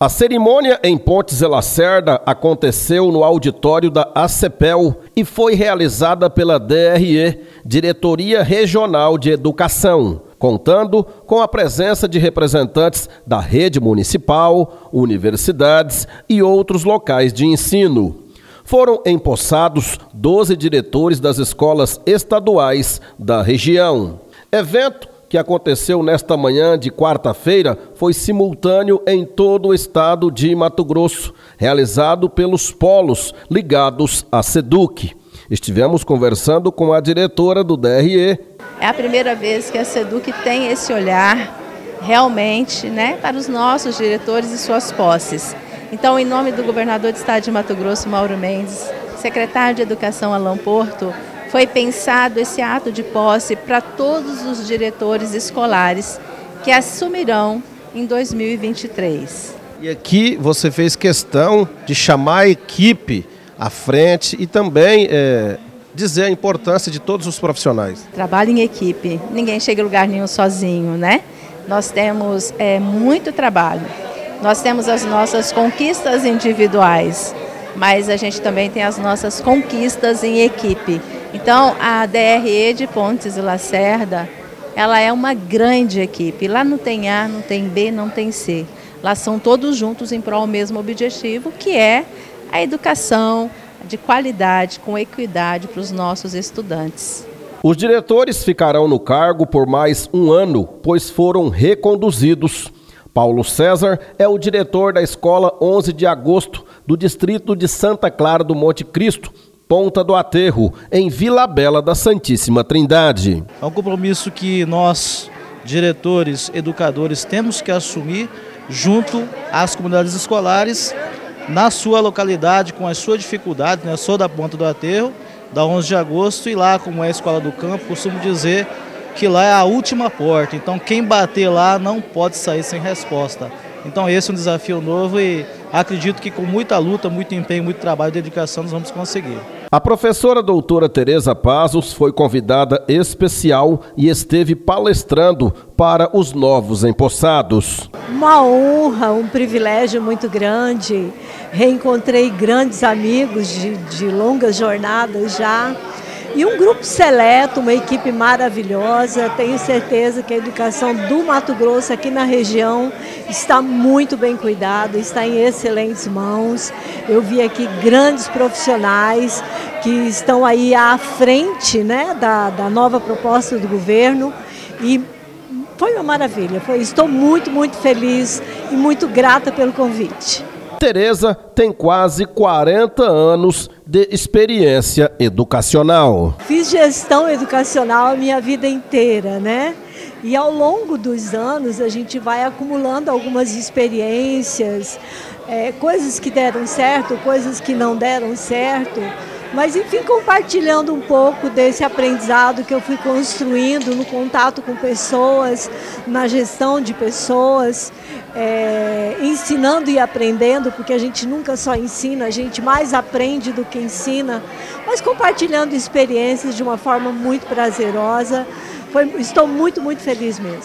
A cerimônia em Pontes de Lacerda aconteceu no auditório da ACEPEL e foi realizada pela DRE, Diretoria Regional de Educação, contando com a presença de representantes da rede municipal, universidades e outros locais de ensino. Foram empossados 12 diretores das escolas estaduais da região. Evento que aconteceu nesta manhã de quarta-feira foi simultâneo em todo o estado de Mato Grosso, realizado pelos polos ligados à SEDUC. Estivemos conversando com a diretora do DRE. É a primeira vez que a SEDUC tem esse olhar realmente né, para os nossos diretores e suas posses. Então, em nome do governador do estado de Mato Grosso, Mauro Mendes, secretário de Educação, Alain Porto, foi pensado esse ato de posse para todos os diretores escolares que assumirão em 2023. E aqui você fez questão de chamar a equipe à frente e também é, dizer a importância de todos os profissionais. Trabalho em equipe, ninguém chega em lugar nenhum sozinho, né? Nós temos é, muito trabalho, nós temos as nossas conquistas individuais, mas a gente também tem as nossas conquistas em equipe. Então, a DRE de Pontes e Lacerda, ela é uma grande equipe. Lá não tem A, não tem B, não tem C. Lá são todos juntos em prol do mesmo objetivo, que é a educação de qualidade, com equidade para os nossos estudantes. Os diretores ficarão no cargo por mais um ano, pois foram reconduzidos. Paulo César é o diretor da Escola 11 de Agosto, do distrito de Santa Clara do Monte Cristo, Ponta do Aterro, em Vila Bela da Santíssima Trindade. É um compromisso que nós, diretores, educadores, temos que assumir junto às comunidades escolares, na sua localidade, com as suas dificuldades, né? Eu sou da Ponta do Aterro, da 11 de agosto, e lá, como é a Escola do Campo, costumo dizer que lá é a última porta. Então, quem bater lá não pode sair sem resposta. Então, esse é um desafio novo e acredito que com muita luta, muito empenho, muito trabalho e dedicação, nós vamos conseguir. A professora doutora Tereza Pazos foi convidada especial e esteve palestrando para os novos empossados. Uma honra, um privilégio muito grande. Reencontrei grandes amigos de, de longas jornadas já e um grupo seleto, uma equipe maravilhosa. Tenho certeza que a educação do Mato Grosso aqui na região está muito bem cuidada, está em excelentes mãos. Eu vi aqui grandes profissionais que estão aí à frente né, da, da nova proposta do governo e foi uma maravilha. Foi, estou muito, muito feliz e muito grata pelo convite. Tereza tem quase 40 anos de experiência educacional. Fiz gestão educacional a minha vida inteira, né? E ao longo dos anos a gente vai acumulando algumas experiências, é, coisas que deram certo, coisas que não deram certo. Mas enfim, compartilhando um pouco desse aprendizado que eu fui construindo no contato com pessoas, na gestão de pessoas, é, ensinando e aprendendo, porque a gente nunca só ensina, a gente mais aprende do que ensina, mas compartilhando experiências de uma forma muito prazerosa. Foi, estou muito, muito feliz mesmo.